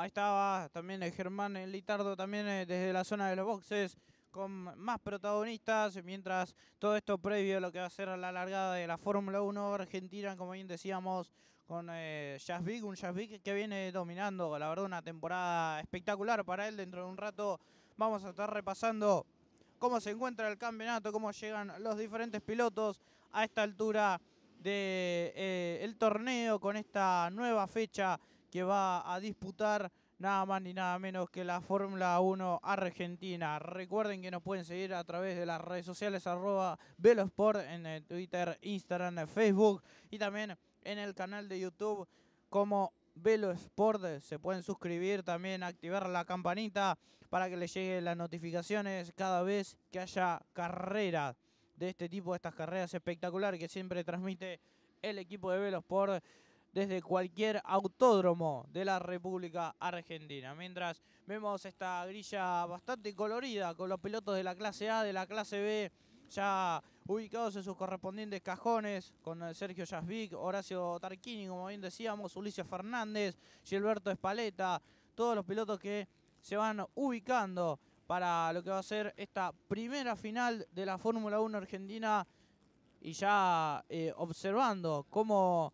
Ahí estaba también Germán Litardo también eh, desde la zona de los boxes con más protagonistas, mientras todo esto previo a lo que va a ser la largada de la Fórmula 1 Argentina, como bien decíamos, con eh, un Jasvik que viene dominando, la verdad una temporada espectacular para él, dentro de un rato vamos a estar repasando cómo se encuentra el campeonato, cómo llegan los diferentes pilotos a esta altura del de, eh, torneo con esta nueva fecha que va a disputar nada más ni nada menos que la Fórmula 1 Argentina. Recuerden que nos pueden seguir a través de las redes sociales arroba Velosport en Twitter, Instagram, Facebook y también en el canal de YouTube como Velosport. Se pueden suscribir también, activar la campanita para que les lleguen las notificaciones cada vez que haya carrera de este tipo, de estas carreras espectaculares que siempre transmite el equipo de Velosport desde cualquier autódromo de la República Argentina. Mientras vemos esta grilla bastante colorida con los pilotos de la clase A, de la clase B, ya ubicados en sus correspondientes cajones, con Sergio Jasvic, Horacio Tarquini, como bien decíamos, Ulises Fernández, Gilberto Espaleta, todos los pilotos que se van ubicando para lo que va a ser esta primera final de la Fórmula 1 Argentina y ya eh, observando cómo,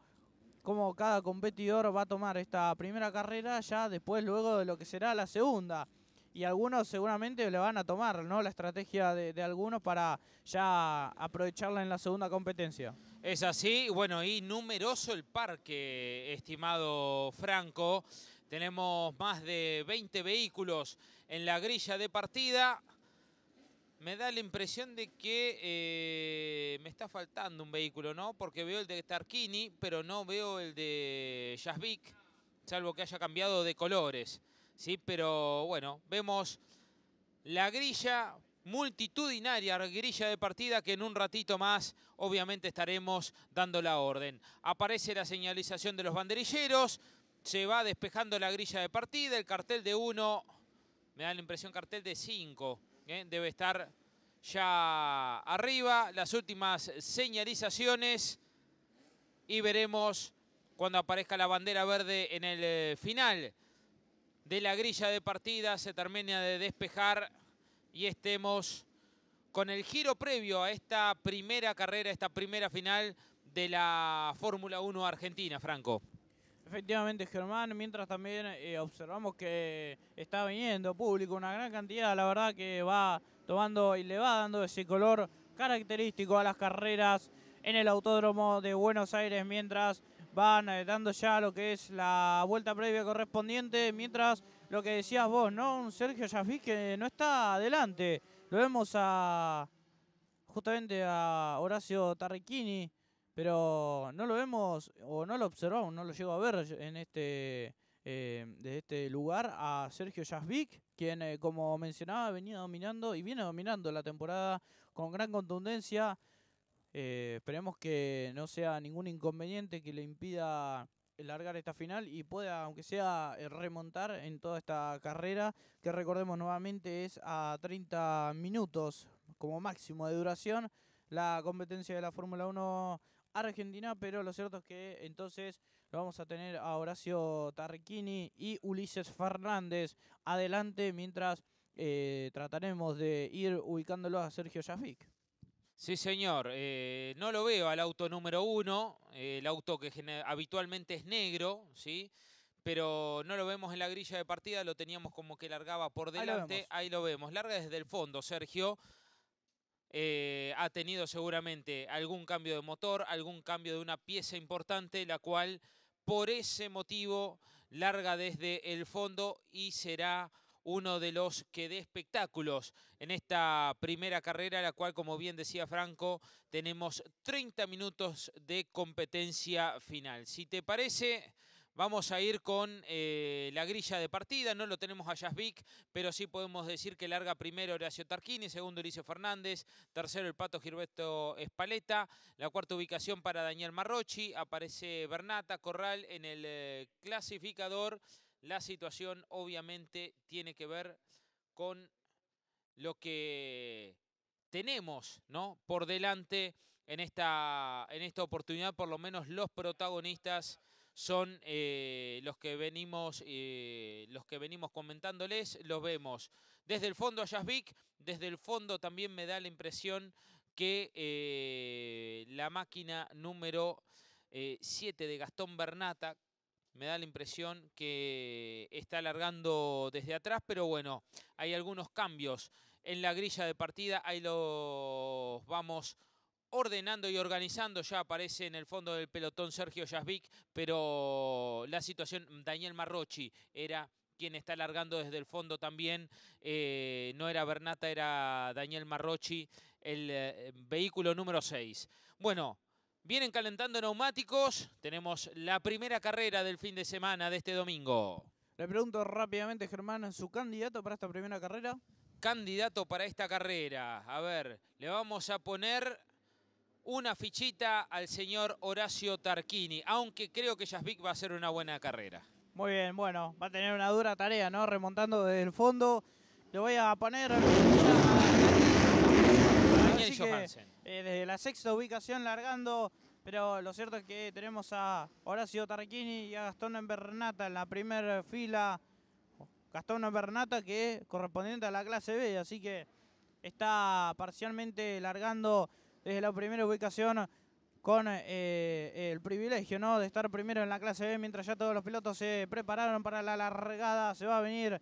cómo cada competidor va a tomar esta primera carrera ya después luego de lo que será la segunda y algunos seguramente le van a tomar ¿no? la estrategia de, algunos para ya aprovecharla en la segunda competencia. Es así, bueno, y numeroso el parque, estimado Franco. Tenemos más de 20 vehículos en la grilla de partida. Me da la impresión de que eh, me está faltando un vehículo, ¿no? Porque veo el de Tarquini, pero no veo el de Jasvik, salvo que haya cambiado de colores. ¿sí? Pero bueno, vemos la grilla multitudinaria, grilla de partida que en un ratito más obviamente estaremos dando la orden. Aparece la señalización de los banderilleros, se va despejando la grilla de partida, el cartel de uno, me da la impresión cartel de cinco, ¿eh? debe estar ya arriba, las últimas señalizaciones y veremos cuando aparezca la bandera verde en el eh, final de la grilla de partida, se termina de despejar y estemos con el giro previo a esta primera carrera, esta primera final de la Fórmula 1 Argentina, Franco. Efectivamente, Germán, mientras también eh, observamos que está viniendo público, una gran cantidad, la verdad que va tomando y le va dando ese color característico a las carreras en el Autódromo de Buenos Aires, mientras van eh, dando ya lo que es la vuelta previa correspondiente, mientras lo que decías vos, ¿no? Un Sergio Jafí que no está adelante. Lo vemos a justamente a Horacio Tarriquini, pero no lo vemos o no lo observamos, no lo llego a ver en este eh, de este lugar a Sergio Jasvic, quien eh, como mencionaba venía dominando y viene dominando la temporada con gran contundencia. Eh, esperemos que no sea ningún inconveniente que le impida largar esta final y pueda, aunque sea, eh, remontar en toda esta carrera, que recordemos nuevamente es a 30 minutos como máximo de duración la competencia de la Fórmula 1 Argentina, pero lo cierto es que entonces lo vamos a tener a Horacio Tarquini y Ulises Fernández adelante mientras eh, trataremos de ir ubicándolo a Sergio Jafik. Sí, señor. Eh, no lo veo al auto número uno, eh, el auto que habitualmente es negro, ¿sí? Pero no lo vemos en la grilla de partida, lo teníamos como que largaba por delante. Ahí lo vemos. Larga desde el fondo, Sergio. Eh, ha tenido seguramente algún cambio de motor, algún cambio de una pieza importante, la cual por ese motivo larga desde el fondo y será uno de los que dé espectáculos en esta primera carrera, la cual, como bien decía Franco, tenemos 30 minutos de competencia final. Si te parece, Vamos a ir con eh, la grilla de partida, no lo tenemos a Jasvic, pero sí podemos decir que larga primero Horacio Tarquini, segundo Ulises Fernández, tercero el Pato Gilberto Espaleta, la cuarta ubicación para Daniel Marrochi, aparece Bernata Corral en el eh, clasificador la situación obviamente tiene que ver con lo que tenemos ¿no? por delante en esta, en esta oportunidad, por lo menos los protagonistas son eh, los que venimos eh, los que venimos comentándoles. Los vemos desde el fondo a Jasvik, desde el fondo también me da la impresión que eh, la máquina número 7 de Gastón Bernata, me da la impresión que está alargando desde atrás, pero bueno, hay algunos cambios en la grilla de partida, ahí los vamos ordenando y organizando. Ya aparece en el fondo del pelotón Sergio Jasvic, pero la situación, Daniel Marrochi era quien está alargando desde el fondo también. Eh, no era Bernata, era Daniel Marrochi, el eh, vehículo número 6. Bueno, vienen calentando neumáticos. Tenemos la primera carrera del fin de semana de este domingo. Le pregunto rápidamente, Germán, ¿su candidato para esta primera carrera? Candidato para esta carrera. A ver, le vamos a poner una fichita al señor Horacio Tarquini, aunque creo que Jasvik va a ser una buena carrera. Muy bien, bueno, va a tener una dura tarea, ¿no? Remontando desde el fondo. Le voy a poner... Eh, desde la sexta ubicación largando, pero lo cierto es que tenemos a Horacio Tarquini y a Gastón Bernata en la primera fila. Gastón Bernata que es correspondiente a la clase B, así que está parcialmente largando desde la primera ubicación con eh, el privilegio de estar primero en la clase B mientras ya todos los pilotos se prepararon para la largada. Se va a venir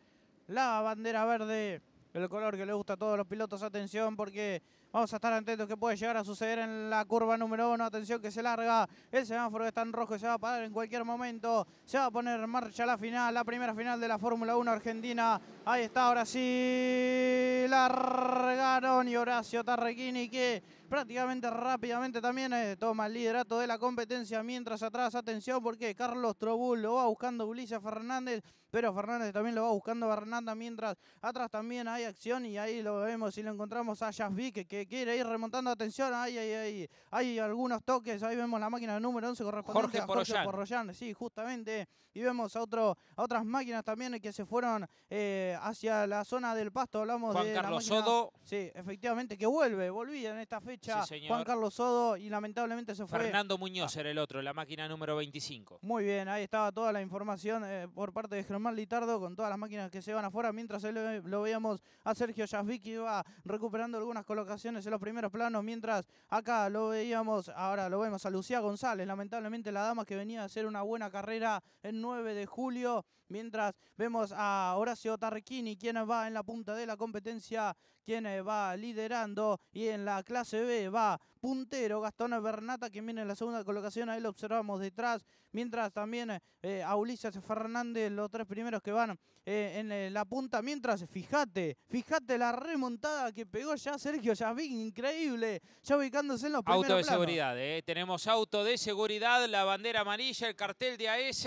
la bandera verde, el color que le gusta a todos los pilotos. Atención porque Vamos a estar atentos que puede llegar a suceder en la curva número uno. Atención que se larga. El semáforo está en rojo y se va a parar en cualquier momento. Se va a poner en marcha la final, la primera final de la Fórmula 1 Argentina. Ahí está, ahora sí. Largaron y Horacio Tarrequini que prácticamente rápidamente también eh, toma el liderato de la competencia. Mientras atrás, atención porque Carlos Trobul lo va buscando Ulises Fernández pero Fernández también lo va buscando Bernanda mientras atrás también hay acción y ahí lo vemos y lo encontramos a Jasvik que quiere ir remontando atención, ahí, ahí, ahí, hay algunos toques, ahí vemos la máquina número 11 correspondiente Jorge a Jorge sí, justamente, y vemos a, otro, a otras máquinas también que se fueron eh, hacia la zona del pasto, hablamos Juan de Carlos Sodo. Sí, efectivamente, que vuelve, volvía en esta fecha Juan Carlos Sodo y lamentablemente se fue. Fernando Muñoz era el otro, la máquina número 25. Muy bien, ahí estaba toda la información eh, por parte de Germán Litardo con todas las máquinas que se van afuera. Mientras lo, veíamos a Sergio Jasvic que iba recuperando algunas colocaciones en los primeros planos. Mientras acá lo veíamos, ahora lo vemos a Lucía González. Lamentablemente la dama que venía a hacer una buena carrera el 9 de julio. Mientras vemos a Horacio Tarquini, quien va en la punta de la competencia, quien va liderando. Y en la clase B va puntero Gastón Bernata, quien viene en la segunda colocación. Ahí lo observamos detrás. Mientras también eh, a Ulises Fernández, los tres primeros que van eh, en eh, la punta. Mientras, fíjate, fíjate la remontada que pegó ya Sergio Yavín, increíble. Ya ubicándose en los primeros Auto de seguridad, tenemos auto de seguridad, la bandera amarilla, el cartel de AS.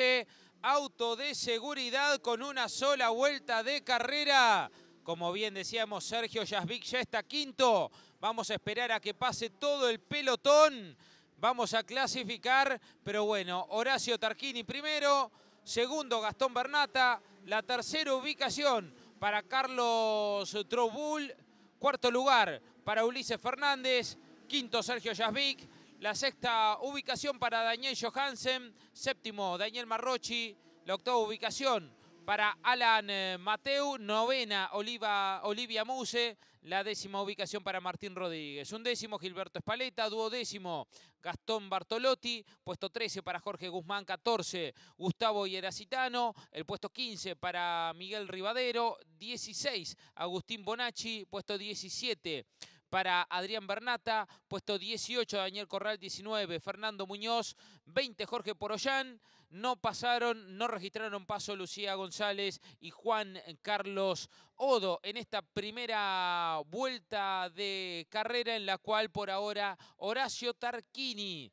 Auto de seguridad con una sola vuelta de carrera. Como bien decíamos, Sergio Jasvic ya está quinto. Vamos a esperar a que pase todo el pelotón. Vamos a clasificar, pero bueno, Horacio Tarquini primero, segundo Gastón Bernata, la tercera ubicación para Carlos Trobul, cuarto lugar para Ulises Fernández, quinto Sergio Jasvic, la sexta ubicación para Daniel Johansen, séptimo Daniel Marrochi, la octava ubicación para Alan eh, Mateu, novena Oliva, Olivia Muse, la décima ubicación para Martín Rodríguez. Un décimo Gilberto Espaleta, duodécimo Gastón Bartolotti, puesto 13 para Jorge Guzmán, 14 Gustavo Hieracitano, el puesto 15 para Miguel Rivadero, 16 Agustín Bonacci, puesto 17 para Adrián Bernata, puesto 18 Daniel Corral, 19 Fernando Muñoz, 20 Jorge Poroyán, no pasaron, no registraron paso Lucía González y Juan Carlos Odo en esta primera vuelta de carrera en la cual por ahora Horacio Tarquini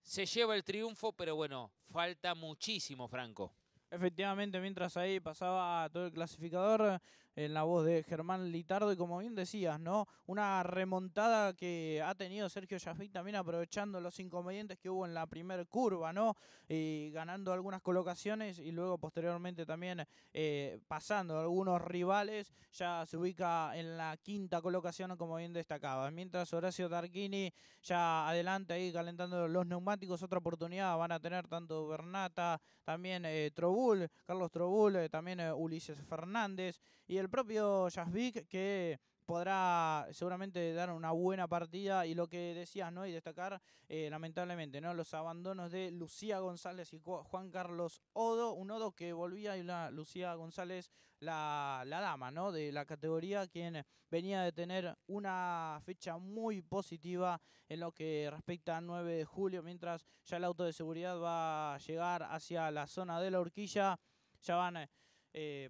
se lleva el triunfo, pero bueno, falta muchísimo, Franco. Efectivamente, mientras ahí pasaba todo el clasificador, en la voz de Germán Litardo y como bien decías, ¿no? Una remontada que ha tenido Sergio Jaffic también aprovechando los inconvenientes que hubo en la primera curva, ¿no? Y ganando algunas colocaciones y luego posteriormente también eh, pasando algunos rivales, ya se ubica en la quinta colocación como bien destacaba. Mientras Horacio Tarquini ya adelante ahí calentando los neumáticos, otra oportunidad van a tener tanto Bernata, también eh, Trobul, Carlos Trobul, eh, también Ulises Fernández y el propio Jasvik que podrá seguramente dar una buena partida y lo que decías, ¿no? Y destacar eh, lamentablemente, ¿no? Los abandonos de Lucía González y Juan Carlos Odo, un Odo que volvía y la Lucía González, la, la dama, ¿no? De la categoría, quien venía de tener una fecha muy positiva en lo que respecta al 9 de julio, mientras ya el auto de seguridad va a llegar hacia la zona de la horquilla, ya van eh,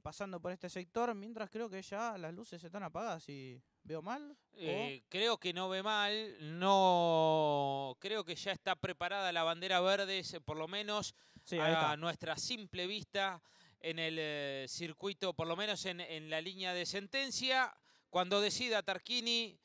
pasando por este sector, mientras creo que ya las luces están apagadas y veo mal. Eh, creo que no ve mal, no creo que ya está preparada la bandera verde, por lo menos a nuestra simple vista en el eh, circuito, por lo menos en, en la línea de sentencia. Cuando decida Tarquini,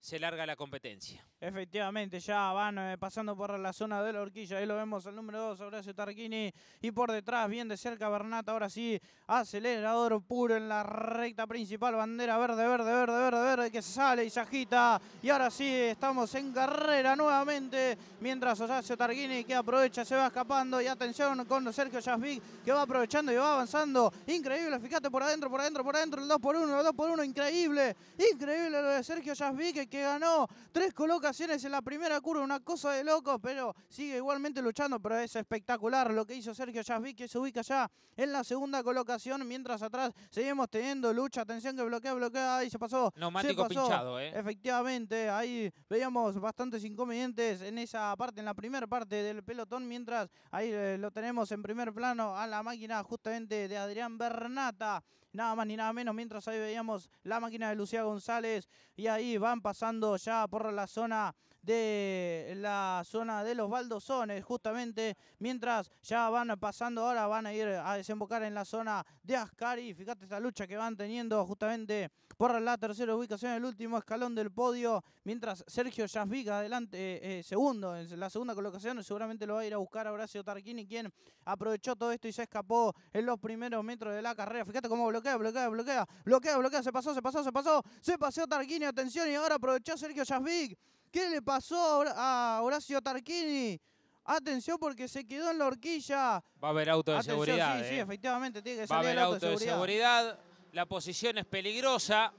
se larga la competencia. Efectivamente, ya van eh, pasando por la zona de la horquilla. Ahí lo vemos el número 2, Horacio Tarquini. Y por detrás, bien de cerca, Bernata. Ahora sí, acelerador puro en la recta principal. Bandera verde, verde, verde, verde, verde, que sale y se agita. Y ahora sí, estamos en carrera nuevamente. Mientras Horacio Tarquini que aprovecha, se va escapando. Y atención con Sergio Jasvic que va aprovechando y va avanzando. Increíble, fíjate por adentro, por adentro, por adentro. El 2 por 1, el 2 por 1, increíble. Increíble lo de Sergio Jasvic que ganó tres colocas en la primera curva, una cosa de loco, pero sigue igualmente luchando, pero es espectacular lo que hizo Sergio Jasvic, que se ubica ya en la segunda colocación, mientras atrás seguimos teniendo lucha, atención que bloquea, bloquea, ahí se pasó. Neumático pinchado, ¿eh? Efectivamente, ahí veíamos bastantes inconvenientes en esa parte, en la primera parte del pelotón, mientras ahí eh, lo tenemos en primer plano a la máquina justamente de Adrián Bernata nada más ni nada menos, mientras ahí veíamos la máquina de Lucía González y ahí van pasando ya por la zona de la zona de los baldosones, justamente mientras ya van pasando, ahora van a ir a desembocar en la zona de Ascari. Fíjate esta lucha que van teniendo justamente por la tercera ubicación, el último escalón del podio, mientras Sergio Jasvic adelante, eh, eh, segundo, en la segunda colocación, seguramente lo va a ir a buscar a Horacio Tarquini, quien aprovechó todo esto y se escapó en los primeros metros de la carrera. Fíjate cómo bloquea, bloquea, bloquea, bloquea, bloquea, se pasó, se pasó, se pasó, se pasó Tarquini, atención, y ahora aprovechó Sergio Jasvic. ¿Qué le pasó a Horacio Tarquini? Atención porque se quedó en la horquilla. Va a haber auto de seguridad. Sí, sí, eh. efectivamente, tiene que salir Va a haber auto, de, seguridad. La posición es peligrosa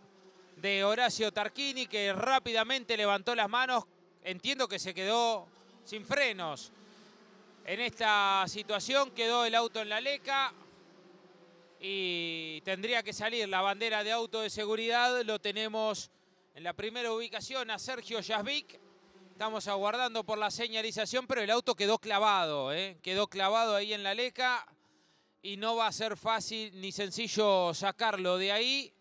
de Horacio Tarquini que rápidamente levantó las manos. Entiendo que se quedó sin frenos. En esta situación quedó el auto en la leca y tendría que salir la bandera de auto de seguridad. Lo tenemos en la primera ubicación a Sergio Jasvic. Estamos aguardando por la señalización, pero el auto quedó clavado, ¿eh? quedó clavado ahí en la leca y no va a ser fácil ni sencillo sacarlo de ahí.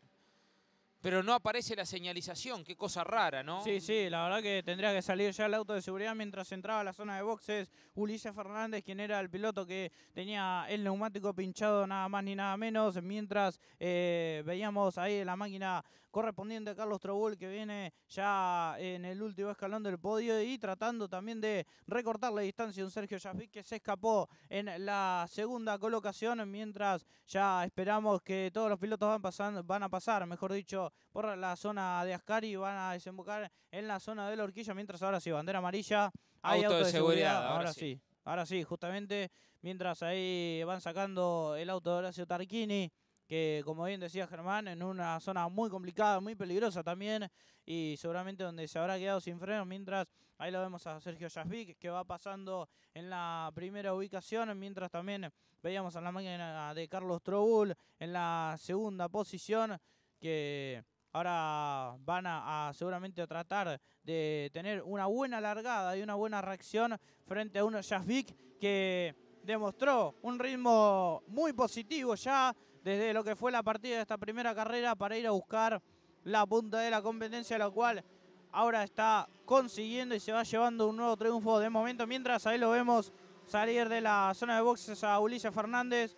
Pero no aparece la señalización, qué cosa rara, ¿no? Sí, sí, la verdad que tendría que salir ya el auto de seguridad mientras entraba a la zona de boxes. Ulises Fernández, quien era el piloto que tenía el neumático pinchado nada más ni nada menos, mientras eh, veíamos ahí la máquina correspondiente a Carlos Trobul que viene ya en el último escalón del podio y tratando también de recortar la distancia un Sergio Jaffic que se escapó en la segunda colocación mientras ya esperamos que todos los pilotos van, pasando, van a pasar, mejor dicho, por la zona de Ascari y van a desembocar en la zona de la horquilla mientras ahora sí, bandera amarilla, hay auto, de, seguridad, ahora, sí. Ahora sí, justamente mientras ahí van sacando el auto de Horacio Tarquini que como bien decía Germán, en una zona muy complicada, muy peligrosa también, y seguramente donde se habrá quedado sin frenos, mientras ahí lo vemos a Sergio Jasvic, que va pasando en la primera ubicación, mientras también veíamos a la máquina de Carlos Trobul en la segunda posición, que ahora van a, seguramente a tratar de tener una buena largada y una buena reacción frente a uno Jasvic que demostró un ritmo muy positivo ya desde lo que fue la partida de esta primera carrera para ir a buscar la punta de la competencia, la cual ahora está consiguiendo y se va llevando un nuevo triunfo de momento, mientras ahí lo vemos salir de la zona de boxes a Ulises Fernández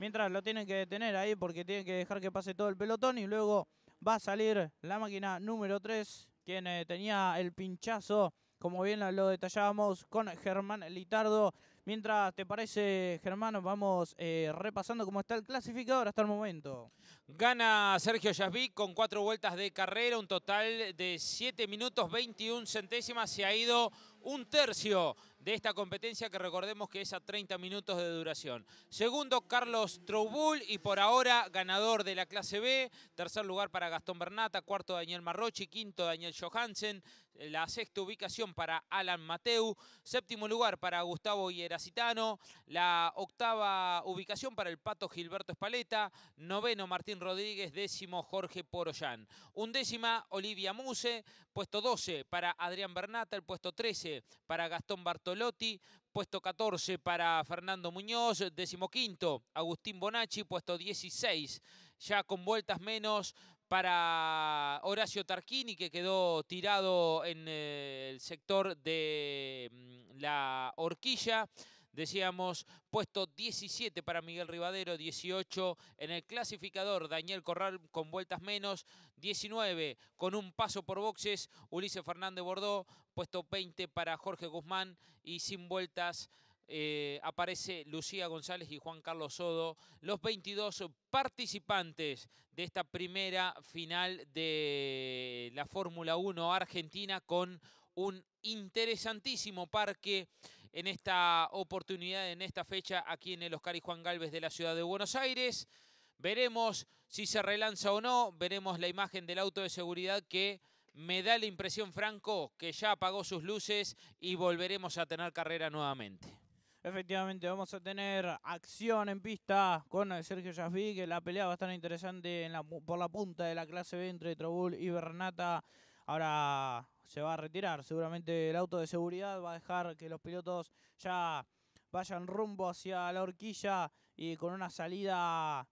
mientras lo tienen que detener ahí porque tienen que dejar que pase todo el pelotón y luego va a salir la máquina número 3, quien eh, tenía el pinchazo, como bien lo detallábamos, con Germán Litardo. Mientras te parece, Germán, vamos eh, repasando cómo está el clasificador hasta el momento. Gana Sergio Yasvic con cuatro vueltas de carrera, un total de 7 minutos 21 centésimas. Se ha ido un tercio de esta competencia que recordemos que es a 30 minutos de duración. Segundo, Carlos Troubul y por ahora ganador de la clase B. Tercer lugar para Gastón Bernata, cuarto Daniel Marrochi, quinto Daniel Johansen, la sexta ubicación para Alan Mateu, séptimo lugar para Gustavo Hieracitano, la octava ubicación para el Pato Gilberto Espaleta, noveno Martín Rodríguez, décimo Jorge Poroyán. Undécima Olivia Muse, puesto 12 para Adrián Bernata, el puesto 13 para Gastón Bartolotti, puesto 14 para Fernando Muñoz, décimo quinto Agustín Bonacci, puesto 16 ya con vueltas menos para Horacio Tarquini, que quedó tirado en el sector de mm, la horquilla. Decíamos, puesto 17 para Miguel Rivadero, 18 en el clasificador, Daniel Corral con vueltas menos, 19 con un paso por boxes, Ulises Fernández Bordó, puesto 20 para Jorge Guzmán y sin vueltas eh, aparece Lucía González y Juan Carlos Sodo, los 22 participantes de esta primera final de la Fórmula 1 Argentina con un interesantísimo parque en esta oportunidad, en esta fecha, aquí en el Oscar y Juan Galvez de la ciudad de Buenos Aires. Veremos si se relanza o no, veremos la imagen del auto de seguridad que me da la impresión, Franco, que ya apagó sus luces y volveremos a tener carrera nuevamente. Efectivamente, vamos a tener acción en pista con Sergio que La pelea va a estar interesante por la punta de la clase B entre Trobul y Bernata. Ahora se va a retirar. Seguramente el auto de seguridad va a dejar que los pilotos ya vayan rumbo hacia la horquilla y con una salida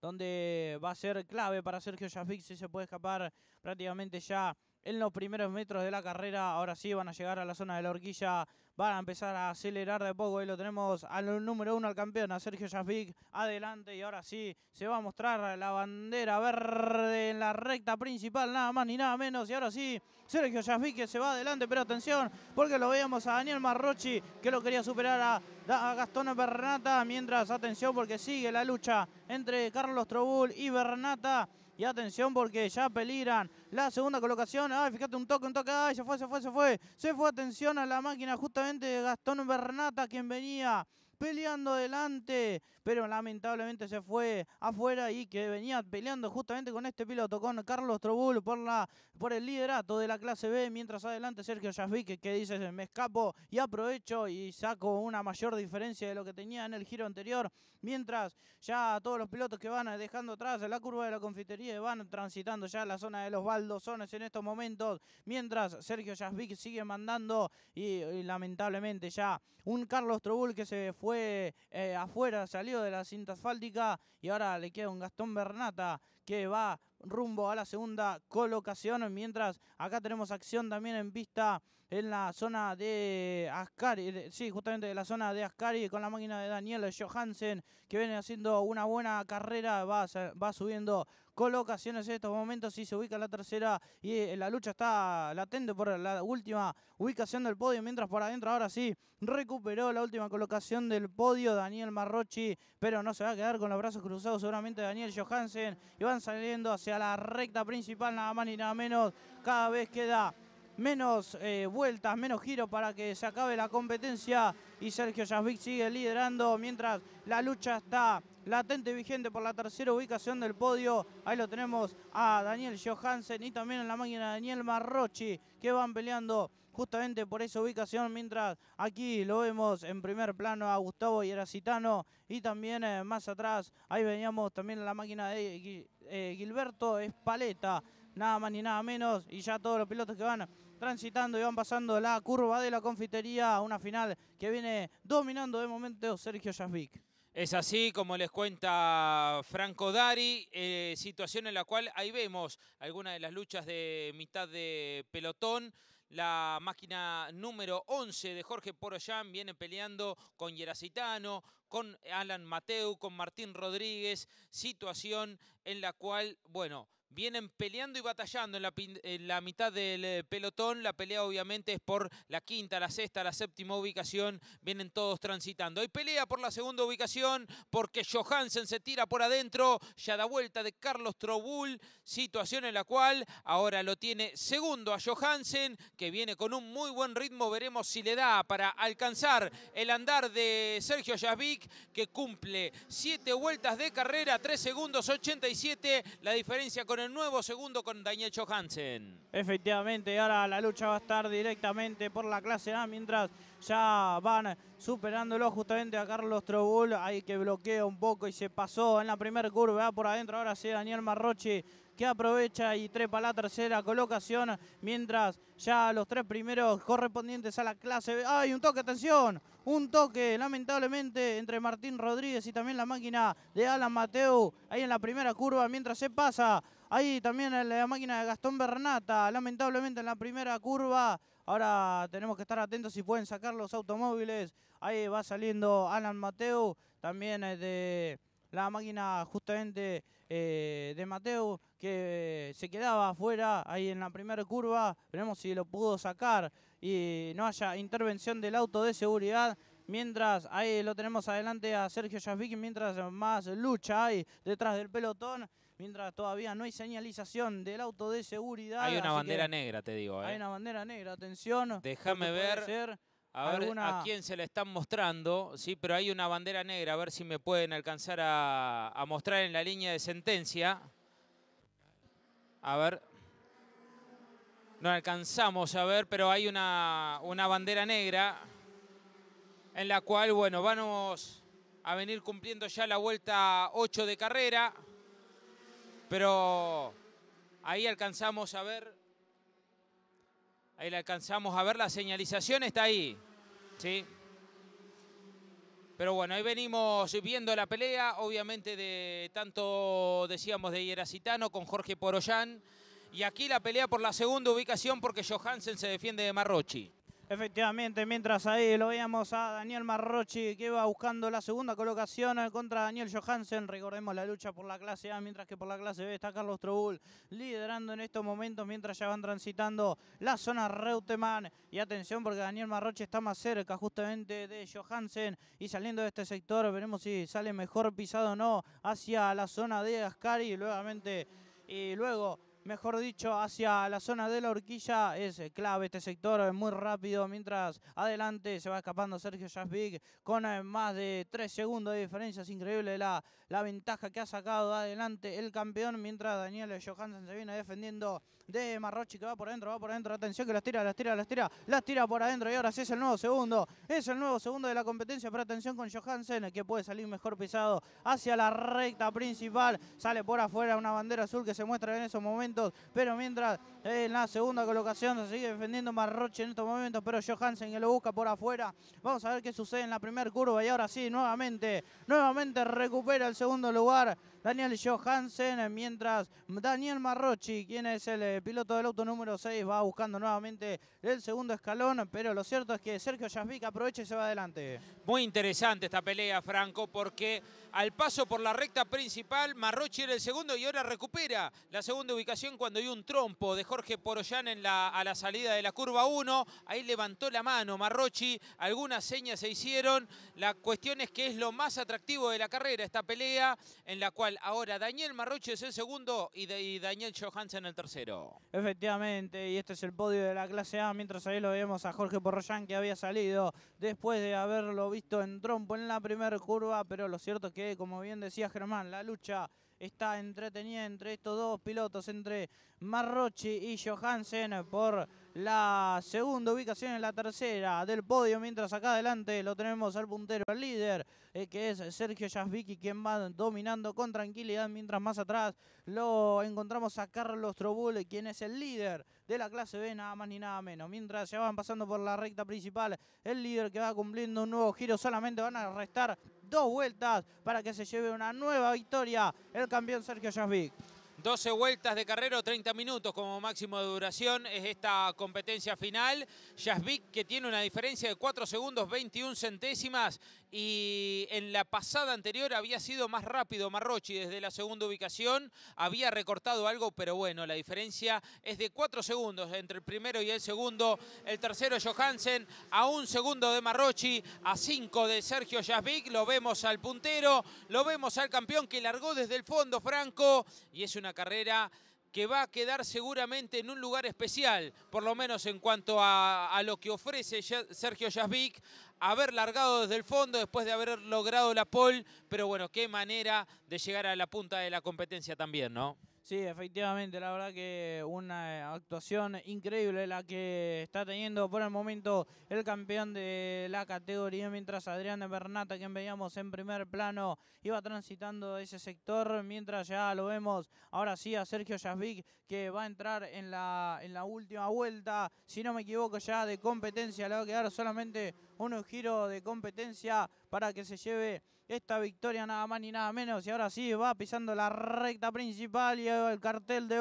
donde va a ser clave para Sergio Jafik si se puede escapar prácticamente ya en los primeros metros de la carrera. Ahora sí van a llegar a la zona de la horquilla van a empezar a acelerar de poco. Ahí lo tenemos al número uno, al campeón, a Sergio Jafik, adelante. Y ahora sí se va a mostrar la bandera verde en la recta principal, nada más ni nada menos. Y ahora sí, Sergio Jafik que se va adelante, pero atención, porque lo veíamos a Daniel Marrochi que lo quería superar a, Gastón Bernata. Mientras, atención, porque sigue la lucha entre Carlos Trobul y Bernata. Y atención porque ya peligran la segunda colocación. Ay, fíjate, un toque, un toque. Ay, se fue, se fue, se fue. Se fue, atención a la máquina justamente de Gastón Bernata, quien venía peleando adelante, pero lamentablemente se fue afuera y que venía peleando justamente con este piloto, con Carlos Trobul por, la, por el liderato de la clase B, mientras adelante Sergio Jasvic que dice me escapo y aprovecho y saco una mayor diferencia de lo que tenía en el giro anterior, mientras ya todos los pilotos que van dejando atrás la curva de la confitería van transitando ya la zona de los baldosones en estos momentos, mientras Sergio Jasvic sigue mandando y, lamentablemente ya un Carlos Trobul que se fue fue eh, afuera, salió de la cinta asfáltica y ahora le queda un Gastón Bernata que va rumbo a la segunda colocación, mientras acá tenemos acción también en pista en la zona de Ascari, sí, justamente de la zona de Ascari con la máquina de Daniel Johansen, que viene haciendo una buena carrera, va, va subiendo colocaciones en estos momentos y se ubica la tercera y eh, la lucha está latente por la última ubicación del podio, mientras por adentro ahora sí recuperó la última colocación del podio Daniel Marrochi, pero no se va a quedar con los brazos cruzados seguramente Daniel Johansen y van saliendo hacia la recta principal nada más ni nada menos, cada vez queda menos eh, vueltas, menos giros para que se acabe la competencia y Sergio Jasvic sigue liderando mientras la lucha está latente vigente por la tercera ubicación del podio. Ahí lo tenemos a Daniel Johansen y también en la máquina Daniel Marrochi que van peleando justamente por esa ubicación, mientras aquí lo vemos en primer plano a Gustavo Hieracitano y también eh, más atrás, ahí veníamos también en la máquina de eh, Gilberto Espaleta, nada más ni nada menos, y ya todos los pilotos que van transitando y van pasando la curva de la confitería una final que viene dominando de momento Sergio Jasvic. Es así como les cuenta Franco Dari, eh, situación en la cual ahí vemos algunas de las luchas de mitad de pelotón. la máquina número 11 de Jorge Poroyán viene peleando con Yeracitano, con Alan Mateu, con Martín Rodríguez, situación en la cual, bueno, vienen peleando y batallando en la, mitad del eh, pelotón. La pelea obviamente es por la quinta, la sexta, la séptima ubicación. Vienen todos transitando. Hay pelea por la segunda ubicación porque Johansen se tira por adentro. Ya da vuelta de Carlos Trobul. Situación en la cual ahora lo tiene segundo a Johansen que viene con un muy buen ritmo. Veremos si le da para alcanzar el andar de Sergio Jasvic que cumple siete vueltas de carrera, 3 segundos 87. La diferencia el nuevo segundo con Daniel Johansen. Efectivamente, ahora la lucha va a estar directamente por la clase A, mientras ya van superándolo justamente a Carlos Trobul, ahí que bloquea un poco y se pasó en la primera curva, por adentro ahora sí Daniel Marrochi que aprovecha y trepa la tercera colocación, mientras ya los tres primeros correspondientes a la clase ¡Ay, un toque, atención! Un toque, lamentablemente, entre Martín Rodríguez y también la máquina de Alan Mateu, ahí en la primera curva, mientras se pasa, ahí también la máquina de Gastón Bernata, lamentablemente en la primera curva, Ahora tenemos que estar atentos si pueden sacar los automóviles. Ahí va saliendo Alan Mateu, también de la máquina justamente eh, de Mateo que se quedaba afuera ahí en la primera curva. Veremos si lo pudo sacar y no haya intervención del auto de seguridad. Mientras ahí lo tenemos adelante a Sergio Jasvic, mientras más lucha hay detrás del pelotón, mientras todavía no hay señalización del auto de seguridad. Hay una bandera negra, te digo. Hay ¿eh? una bandera negra, atención. Déjame ver. A ver a quién se le están mostrando, sí, pero hay una bandera negra, a ver si me pueden alcanzar a, mostrar en la línea de sentencia. A ver. No alcanzamos a ver, pero hay una, una bandera negra en la cual, bueno, vamos a venir cumpliendo ya la vuelta 8 de carrera. Pero ahí alcanzamos a ver Ahí alcanzamos a ver la señalización, está ahí. ¿Sí? Pero bueno, ahí venimos viendo la pelea, obviamente de tanto, decíamos, de Hieracitano con Jorge Poroyán. Y aquí la pelea por la segunda ubicación porque Johansen se defiende de Marrochi. Efectivamente, mientras ahí lo veíamos a Daniel Marrochi que va buscando la segunda colocación contra Daniel Johansen. Recordemos la lucha por la clase A, mientras que por la clase B está Carlos Trobul liderando en estos momentos mientras ya van transitando la zona Reutemann. Y atención porque Daniel Marrochi está más cerca justamente de Johansen y saliendo de este sector veremos si sale mejor pisado o no hacia la zona de Ascari. Y luego mejor dicho, hacia la zona de la horquilla. Es clave este sector, muy rápido, mientras adelante se va escapando Sergio Jasvig con eh, más de 3 segundos de diferencia. Es increíble la, la ventaja que ha sacado adelante el campeón, mientras Daniel Johansen se viene defendiendo de Marrochi que va por adentro, va por adentro. Atención que las tira, las tira, las tira, las tira por adentro. Y ahora sí es el nuevo segundo. Es el nuevo segundo de la competencia. Pero atención con Johansen que puede salir mejor pisado hacia la recta principal. Sale por afuera una bandera azul que se muestra en esos momentos. Pero mientras en la segunda colocación se sigue defendiendo Marrochi en estos momentos. Pero Johansen que lo busca por afuera. Vamos a ver qué sucede en la primera curva. Y ahora sí, nuevamente, nuevamente recupera el segundo lugar. Daniel Johansen, mientras Daniel Marrochi, quien es el eh, piloto del auto número 6, va buscando nuevamente el segundo escalón, pero lo cierto es que Sergio Jasvic aprovecha y se va adelante. Muy interesante esta pelea, Franco, porque al paso por la recta principal, Marrochi era el segundo y ahora recupera la segunda ubicación cuando hay un trompo de Jorge Poroyán en la, a la salida de la curva 1. Ahí levantó la mano Marrochi, algunas señas se hicieron. La cuestión es que es lo más atractivo de la carrera, esta pelea, en la cual ahora Daniel Marrochi es el segundo y, Daniel Johansen el tercero. Efectivamente, y este es el podio de la clase A, mientras ahí lo vemos a Jorge Poroyán que había salido después de haberlo visto en trompo en la primera curva, pero lo cierto es que, como bien decía Germán, la lucha está entretenida entre estos dos pilotos, entre Marrochi y Johansen por la segunda ubicación en la tercera del podio, mientras acá adelante lo tenemos al puntero, al líder, eh, que es Sergio Jasviki, quien va dominando con tranquilidad, mientras más atrás lo encontramos a Carlos Trobul, quien es el líder de la clase B, nada más ni nada menos. Mientras ya van pasando por la recta principal, el líder que va cumpliendo un nuevo giro, solamente van a restar dos vueltas para que se lleve una nueva victoria el campeón Sergio Jasvic. 12 vueltas de carrera 30 minutos como máximo de duración es esta competencia final. Jasvik que tiene una diferencia de 4 segundos 21 centésimas y en la pasada anterior había sido más rápido Marrochi desde la segunda ubicación. Había recortado algo, pero bueno, la diferencia es de 4 segundos entre el primero y el segundo. El tercero Johansen a un segundo de Marrochi, a 5 de Sergio Jasvik. Lo vemos al puntero, lo vemos al campeón que largó desde el fondo Franco y es una carrera que va a quedar seguramente en un lugar especial, por lo menos en cuanto a, lo que ofrece Sergio Jasvik, haber largado desde el fondo después de haber logrado la pole, pero bueno, qué manera de llegar a la punta de la competencia también, ¿no? Sí, efectivamente, la verdad que una actuación increíble la que está teniendo por el momento el campeón de la categoría, mientras Adrián Bernata, quien veíamos en primer plano, iba transitando ese sector, mientras ya lo vemos ahora sí a Sergio Jasvik, que va a entrar en la, en la última vuelta, si no me equivoco ya de competencia, le va a quedar solamente un giro de competencia para que se lleve esta victoria nada más ni nada menos. Y ahora sí va pisando la recta principal y el cartel de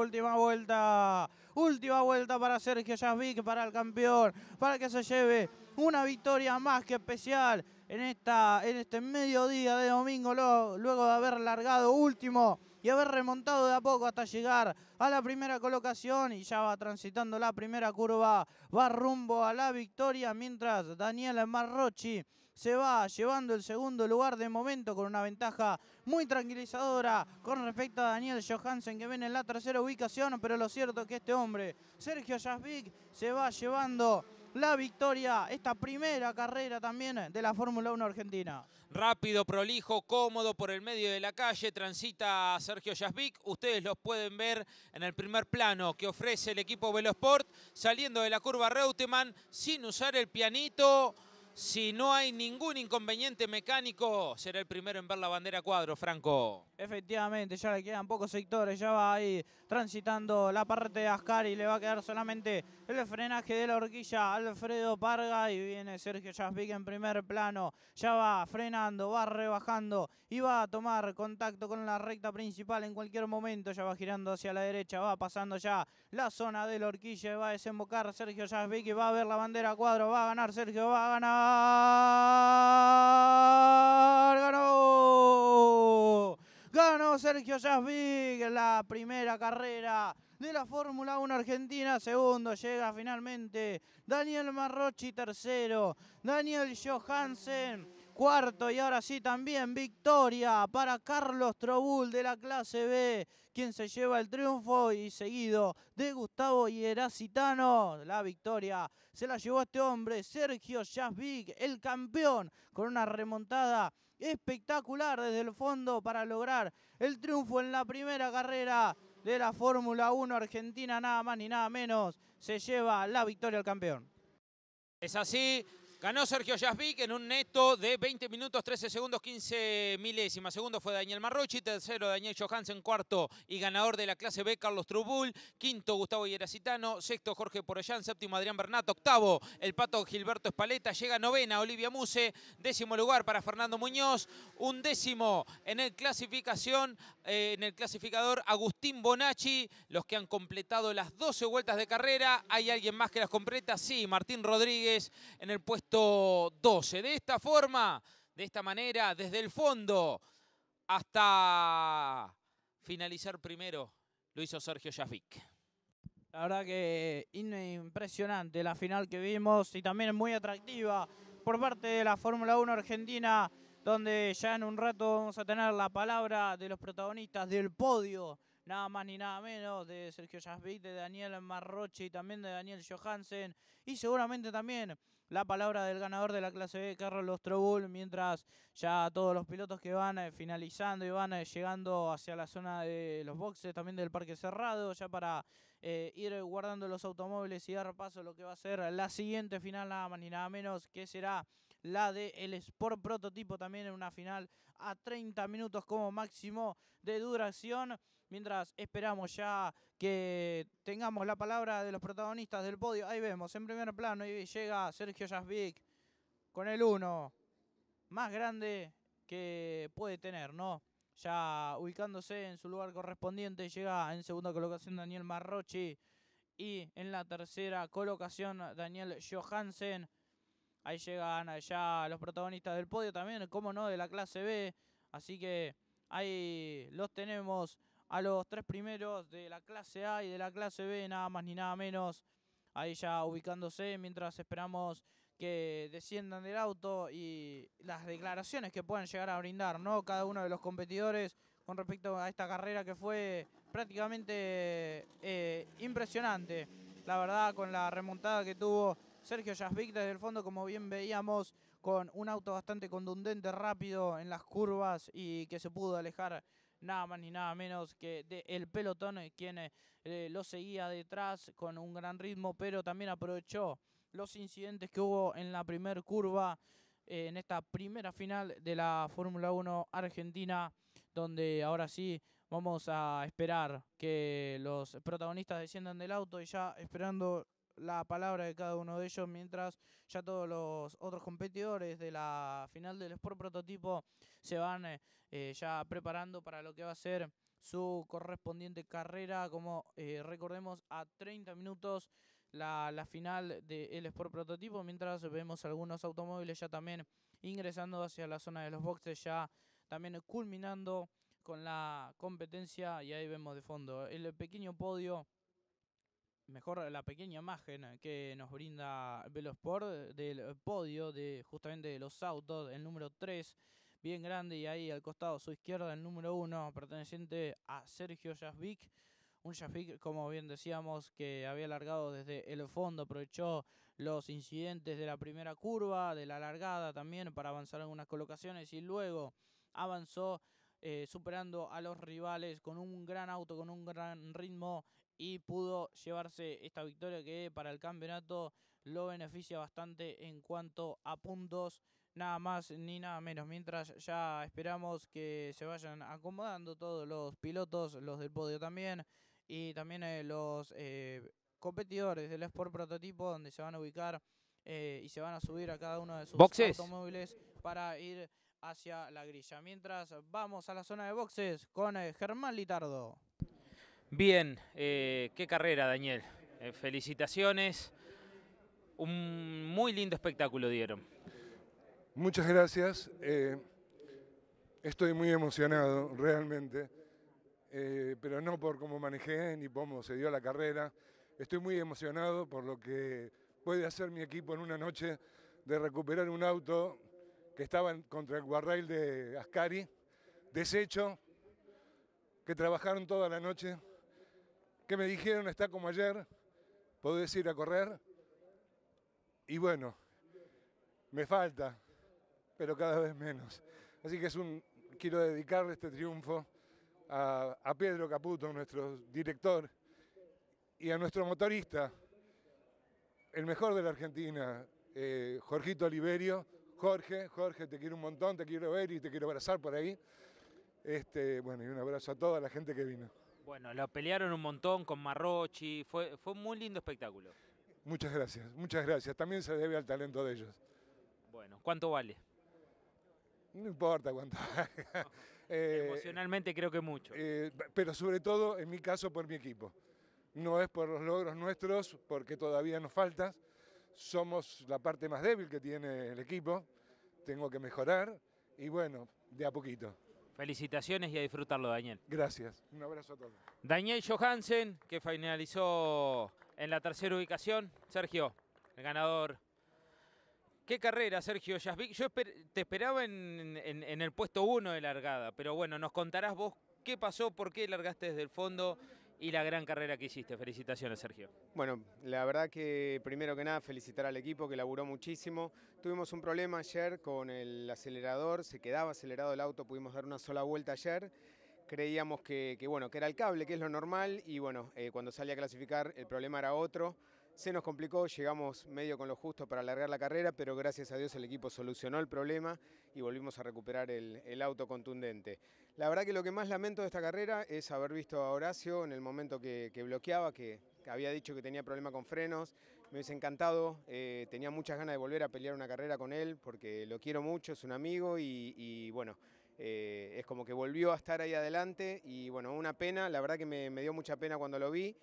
última vuelta. Última vuelta para Sergio Jasvik, para el campeón, para que se lleve una victoria más que especial en, esta, en este mediodía de domingo, luego de haber largado último y haber remontado de a poco hasta llegar a la primera colocación y ya va transitando la primera curva, va rumbo a la victoria mientras Daniel Marrochi se va llevando el segundo lugar de momento con una ventaja muy tranquilizadora con respecto a Daniel Johansen que viene en la tercera ubicación, pero lo cierto es que este hombre, Sergio Jasvik, se va llevando la victoria, esta primera carrera también de la Fórmula 1 Argentina. Rápido, prolijo, cómodo por el medio de la calle, transita Sergio Jasvik. Ustedes los pueden ver en el primer plano que ofrece el equipo Velosport, saliendo de la curva Reutemann sin usar el pianito. Si no hay ningún inconveniente mecánico, será el primero en ver la bandera cuadro, Franco. Efectivamente, ya le quedan pocos sectores, ya va ahí transitando la parte de Ascari, le va a quedar solamente el frenaje de la horquilla Alfredo Parga y viene Sergio Jasvik en primer plano, ya va frenando, va rebajando y va a tomar contacto con la recta principal en cualquier momento, ya va girando hacia la derecha, va pasando ya la zona de la horquilla y va a desembocar Sergio Jasvik y va a ver la bandera cuadro, va a ganar Sergio, va a ganar ganó. Ganó Sergio Jasvig la primera carrera de la Fórmula 1 Argentina. Segundo llega finalmente Daniel Marrochi, tercero. Daniel Johansen, cuarto. Y ahora sí también victoria para Carlos Trobul de la clase B, quien se lleva el triunfo y seguido de Gustavo Hieracitano. La victoria se la llevó este hombre, Sergio Jasvig, el campeón, con una remontada espectacular desde el fondo para lograr el triunfo en la primera carrera de la Fórmula 1 Argentina, nada más ni nada menos, se lleva la victoria al campeón. Es así, Ganó Sergio Jasvik en un neto de 20 minutos, 13 segundos, 15 milésimas. Segundo fue Daniel Marrochi, tercero Daniel Johansen, cuarto y ganador de la clase B, Carlos Trubul. Quinto, Gustavo Hieracitano. Sexto, Jorge Porellán. Séptimo, Adrián Bernat. Octavo, el pato Gilberto Espaleta. Llega novena, Olivia Muse. Décimo lugar para Fernando Muñoz. Un décimo en el clasificación, eh, en el clasificador, Agustín Bonacci. Los que han completado las 12 vueltas de carrera. ¿Hay alguien más que las completa? Sí, Martín Rodríguez en el puesto 12. De esta forma, de esta manera, desde el fondo hasta finalizar primero, lo hizo Sergio Jasvik. La verdad que impresionante la final que vimos y también muy atractiva por parte de la Fórmula 1 Argentina, donde ya en un rato vamos a tener la palabra de los protagonistas del podio nada más ni nada menos, de Sergio Jasvik, de Daniel Marrochi y también de Daniel Johansen. Y seguramente también la palabra del ganador de la clase B, Carlos Trobul, mientras ya todos los pilotos que van eh, finalizando y van eh, llegando hacia la zona de los boxes, también del parque cerrado, ya para eh, ir guardando los automóviles y dar paso a lo que va a ser la siguiente final, nada más ni nada menos, que será la de el Sport Prototipo, también en una final a 30 minutos como máximo de duración mientras esperamos ya que tengamos la palabra de los protagonistas del podio. Ahí vemos, en primer plano, y llega Sergio Jasvik con el 1 más grande que puede tener, ¿no? ya ubicándose en su lugar correspondiente. Llega en segunda colocación Daniel Marrochi y en la tercera colocación Daniel Johansen. Ahí llegan ya los protagonistas del podio también, como no, de la clase B. Así que ahí los tenemos a los tres primeros de la clase A y de la clase B, nada más ni nada menos. Ahí ya ubicándose mientras esperamos que desciendan del auto y las declaraciones que puedan llegar a brindar, ¿no? Cada uno de los competidores con respecto a esta carrera que fue prácticamente eh, impresionante. La verdad, con la remontada que tuvo Sergio Jasvic desde el fondo, como bien veíamos, con un auto bastante contundente, rápido en las curvas y que se pudo alejar nada más ni nada menos que del pelotón, eh, quien eh, lo seguía detrás con un gran ritmo, pero también aprovechó los incidentes que hubo en la primera curva, en esta primera final de la Fórmula 1 Argentina, donde ahora sí vamos a esperar que los protagonistas desciendan del auto y ya esperando la palabra de cada uno de ellos mientras ya todos los otros competidores de la final del Sport Prototipo se van eh, eh, ya preparando para lo que va a ser su correspondiente carrera. Como eh, recordemos a 30 minutos la, la final del Sport Prototipo mientras vemos algunos automóviles ya también ingresando hacia la zona de los boxes ya también culminando con la competencia y ahí vemos de fondo el pequeño podio, mejor la pequeña imagen que nos brinda Velosport del podio de justamente los autos, el número 3, bien grande y ahí al costado a su izquierda el número 1 perteneciente a Sergio Jasvic. Un Jasvic, como bien decíamos, que había alargado desde el fondo, aprovechó los incidentes de la primera curva, de la largada también para avanzar algunas colocaciones y luego avanzó eh, superando a los rivales con un gran auto, con un gran ritmo y pudo llevarse esta victoria que para el campeonato lo beneficia bastante en cuanto a puntos, nada más ni nada menos. Mientras ya esperamos que se vayan acomodando todos los pilotos, los del podio también, y también eh, los eh, competidores del Sport Prototipo, donde se van a ubicar y se van a subir a cada uno de sus automóviles para ir hacia la grilla. Mientras vamos a la zona de boxes con eh, Germán Litardo. Bien, eh, qué carrera Daniel. Eh, felicitaciones. Un muy lindo espectáculo dieron. Muchas gracias. estoy muy emocionado, realmente. pero no por cómo manejé ni cómo se dio la carrera. Estoy muy emocionado por lo que puede hacer mi equipo en una noche de recuperar un auto que estaban contra el guarrail de Ascari, deshecho, que trabajaron toda la noche, que me dijeron está como ayer, podés ir a correr. Y bueno, me falta, pero cada vez menos. Así que es un, quiero dedicarle este triunfo a, Pedro Caputo, nuestro director, y a nuestro motorista, el mejor de la Argentina, eh, Jorgito Oliverio, Jorge, Jorge, te quiero un montón, te quiero ver y te quiero abrazar por ahí. Este, bueno, y un abrazo a toda la gente que vino. Bueno, la pelearon un montón con Marrochi, fue, fue un muy lindo espectáculo. Muchas gracias, muchas gracias. También se debe al talento de ellos. Bueno, ¿cuánto vale? No importa cuánto eh, Emocionalmente creo que mucho. Eh, pero sobre todo, en mi caso, por mi equipo. No es por los logros nuestros, porque todavía nos falta, somos la parte más débil que tiene el equipo, tengo que mejorar y bueno, de a poquito. Felicitaciones y a disfrutarlo, Daniel. Gracias, un abrazo a todos. Daniel Johansen, que finalizó en la tercera ubicación. Sergio, el ganador. Qué carrera, Sergio Yo te esperaba en, en el puesto uno de largada, pero bueno, nos contarás vos qué pasó, por qué largaste desde el fondo y la gran carrera que hiciste. Felicitaciones, Sergio. Bueno, la verdad que primero que nada felicitar al equipo que laburó muchísimo. Tuvimos un problema ayer con el acelerador, se quedaba acelerado el auto, pudimos dar una sola vuelta ayer. Creíamos que, bueno, que era el cable, que es lo normal, y bueno, eh, cuando salí a clasificar el problema era otro. Se nos complicó, llegamos medio con lo justo para alargar la carrera, pero gracias a Dios el equipo solucionó el problema y volvimos a recuperar el, auto contundente. La verdad que lo que más lamento de esta carrera es haber visto a Horacio en el momento que, bloqueaba, que, había dicho que tenía problema con frenos. Me hubiese encantado, eh, tenía muchas ganas de volver a pelear una carrera con él porque lo quiero mucho, es un amigo y, bueno, eh, es como que volvió a estar ahí adelante y bueno, una pena, la verdad que me, me dio mucha pena cuando lo vi.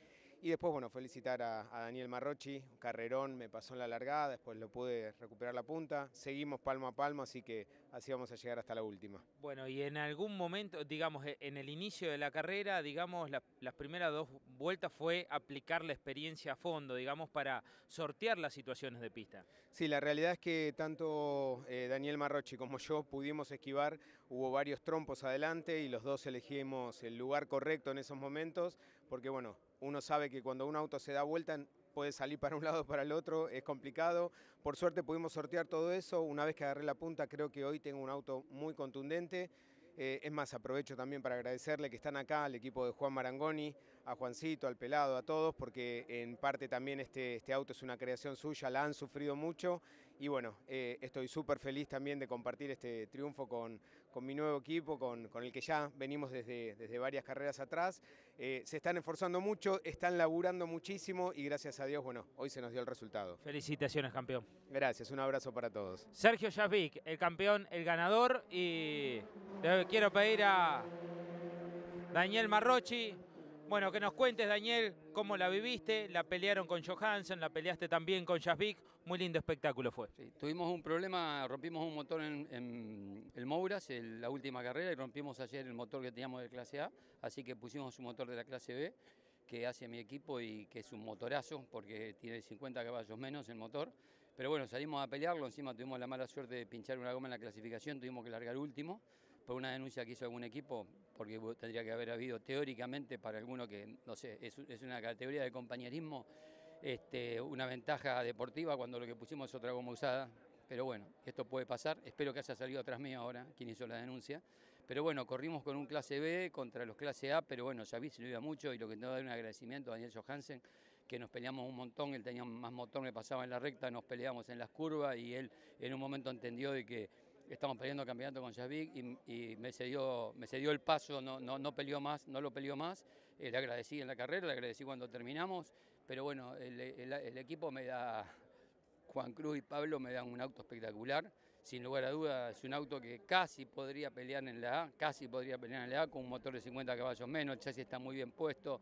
Y después, bueno, felicitar a, a, Daniel Marrochi, carrerón, me pasó en la largada, después lo pude recuperar la punta, seguimos palmo a palmo, así que así vamos a llegar hasta la última. Bueno, y en algún momento, digamos, e, en el inicio de la carrera, digamos, la, las primeras dos vueltas fue aplicar la experiencia a fondo, digamos, para sortear las situaciones de pista. Sí, la realidad es que tanto eh, Daniel Marrochi como yo pudimos esquivar, hubo varios trompos adelante y los dos elegimos el lugar correcto en esos momentos, porque bueno, uno sabe que cuando un auto se da vuelta puede salir para un lado o para el otro, es complicado. Por suerte pudimos sortear todo eso. Una vez que agarré la punta, creo que hoy tengo un auto muy contundente. Eh, es más, aprovecho también para agradecerle que están acá al equipo de Juan Marangoni, a Juancito, al Pelado, a todos, porque en parte también este, este auto es una creación suya, la han sufrido mucho y bueno, eh, estoy súper feliz también de compartir este triunfo con, con mi nuevo equipo, con, con, el que ya venimos desde, desde varias carreras atrás. Eh, se están esforzando mucho, están laburando muchísimo y gracias a Dios, bueno, hoy se nos dio el resultado. Felicitaciones, campeón. Gracias, un abrazo para todos. Sergio Javik, el campeón, el ganador y le quiero pedir a Daniel Marrochi, bueno, que nos cuentes, Daniel, cómo la viviste. La pelearon con Johansen, la peleaste también con Jasvik. Muy lindo espectáculo fue. Sí, tuvimos un problema, rompimos un motor en, en el Mouras, en la última carrera, y rompimos ayer el motor que teníamos de clase A. Así que pusimos un motor de la clase B, que hace mi equipo y que es un motorazo, porque tiene 50 caballos menos el motor. Pero bueno, salimos a pelearlo, encima tuvimos la mala suerte de pinchar una goma en la clasificación, tuvimos que largar último por una denuncia que hizo algún equipo, porque tendría que haber habido teóricamente para alguno que, no sé, es, es una categoría de compañerismo, este, una ventaja deportiva cuando lo que pusimos es otra goma usada. Pero bueno, esto puede pasar. Espero que haya salido atrás mío ahora, quien hizo la denuncia. Pero bueno, corrimos con un clase B contra los clase A, pero bueno, ya vi, se lo iba mucho y lo que tengo que dar un agradecimiento a Daniel Johansen, que nos peleamos un montón, él tenía más motor, me pasaba en la recta, nos peleamos en las curvas y él en un momento entendió de que estamos peleando campeonato con Javik y, y, me, cedió, me cedió el paso, no, no, no peleó más, no lo peleó más. Eh, le agradecí en la carrera, le agradecí cuando terminamos, pero bueno, el, equipo me da, Juan Cruz y Pablo me dan un auto espectacular. Sin lugar a dudas, es un auto que casi podría pelear en la A, casi podría pelear en la A con un motor de 50 caballos menos, el chasis está muy bien puesto.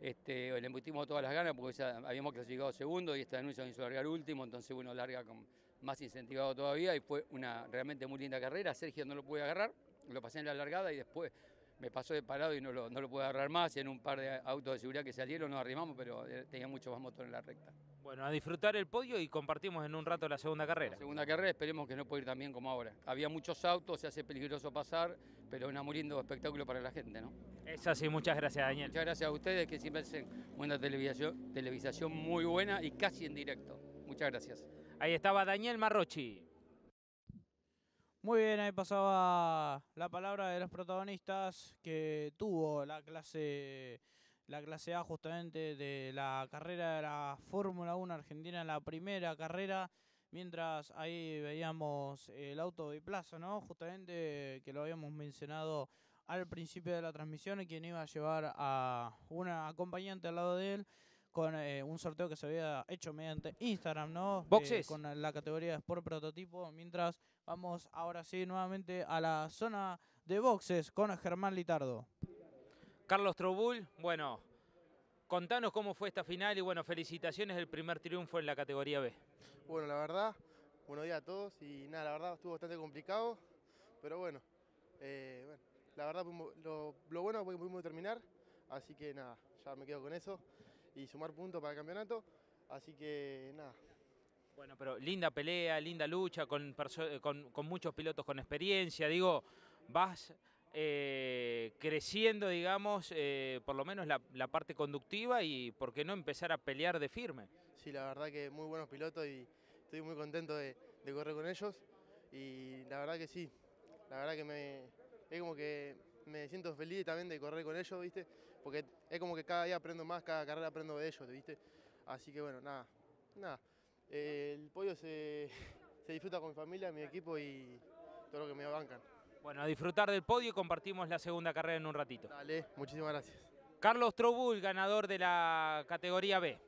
Este, le embutimos todas las ganas porque habíamos clasificado segundo y esta denuncia nos hizo largar último, entonces uno larga con más incentivado todavía y fue una realmente muy linda carrera. Sergio no lo pude agarrar, lo pasé en la largada y después me pasó de parado y no lo, no lo pude agarrar más. Y en un par de autos de seguridad que salieron nos arrimamos, pero eh, tenía mucho más motor en la recta. Bueno, a disfrutar el podio y compartimos en un rato la segunda carrera. La segunda carrera esperemos que no pueda ir tan bien como ahora. Había muchos autos, se hace peligroso pasar, pero un lindo espectáculo para la gente, ¿no? Es así, muchas gracias Daniel. Muchas gracias a ustedes que siempre hacen una televisación, televisación muy buena y casi en directo. Muchas gracias. Ahí estaba Daniel Marrochi. Muy bien, ahí pasaba la palabra de los protagonistas que tuvo la clase, la clase A justamente de la carrera de la Fórmula 1 Argentina en la primera carrera, mientras ahí veíamos el auto de plaza, ¿no? Justamente que lo habíamos mencionado al principio de la transmisión y quien iba a llevar a una acompañante al lado de él con eh, un sorteo que se había hecho mediante Instagram, ¿no? Boxes. Eh, con la categoría de Sport Prototipo, mientras vamos ahora sí nuevamente a la zona de boxes con Germán Litardo. Carlos Trobul, bueno, contanos cómo fue esta final y bueno, felicitaciones del primer triunfo en la categoría B. Bueno, la verdad, buenos días a todos y nada, la verdad estuvo bastante complicado, pero bueno, eh, bueno la verdad lo, lo bueno fue que pudimos terminar, así que nada, ya me quedo con eso y sumar puntos para el campeonato. Así que nada. Bueno, pero linda pelea, linda lucha con, con, con muchos pilotos con experiencia. Digo, vas eh, creciendo, digamos, eh, por lo menos la, la, parte conductiva y por qué no empezar a pelear de firme. Sí, la verdad que muy buenos pilotos y estoy muy contento de, de correr con ellos. Y la verdad que sí, la verdad que me, es como que me siento feliz también de correr con ellos, ¿viste? Porque es como que cada día aprendo más, cada carrera aprendo de ellos, ¿viste? Así que bueno, nada, nada. Eh, el pollo se, se, disfruta con mi familia, mi equipo y todo lo que me bancan. Bueno, a disfrutar del podio y compartimos la segunda carrera en un ratito. Dale, muchísimas gracias. Carlos Trobul, ganador de la categoría B.